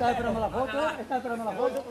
¿Estás esperando a foto? ¿Estás esperando la foto?